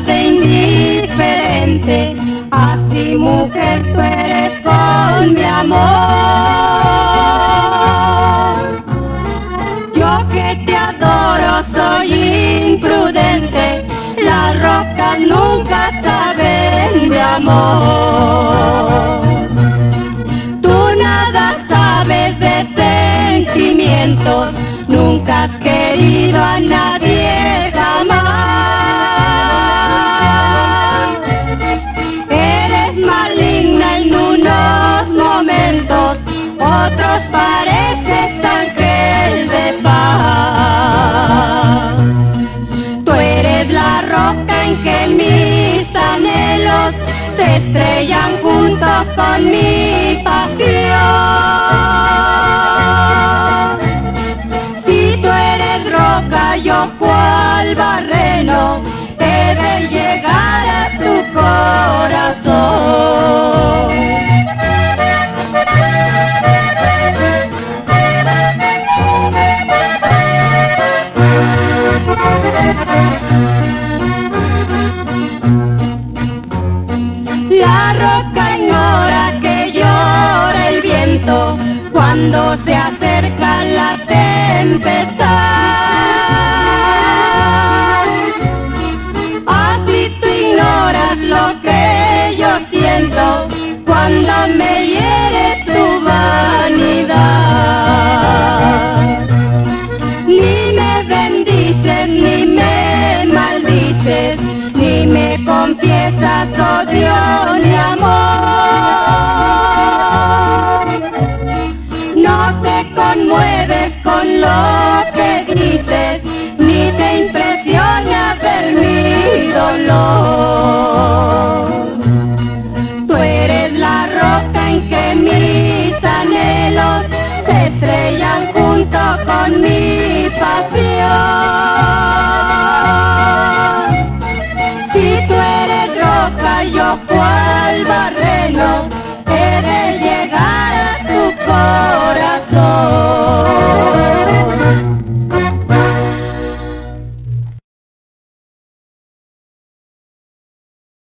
de indiferente. Así mujer tú eres con mi amor. Yo que te adoro soy imprudente, las rocas nunca saben de amor. Tú nada sabes de sentimientos otros pareces ángel de paz. Tú eres la roca en que mis anhelos se estrellan junto con mi pasión. Si tú eres roca, yo cual barreno, cuando se acerca la tempestad. Así tú ignoras lo que yo siento cuando me hiere tu vanidad. Ni me bendices, ni me maldices, ni me confiesas odio ni lo que dices, ni te impresiona ver mi dolor. Tú eres la roca en que mis anhelos se estrellan junto con mi pasión.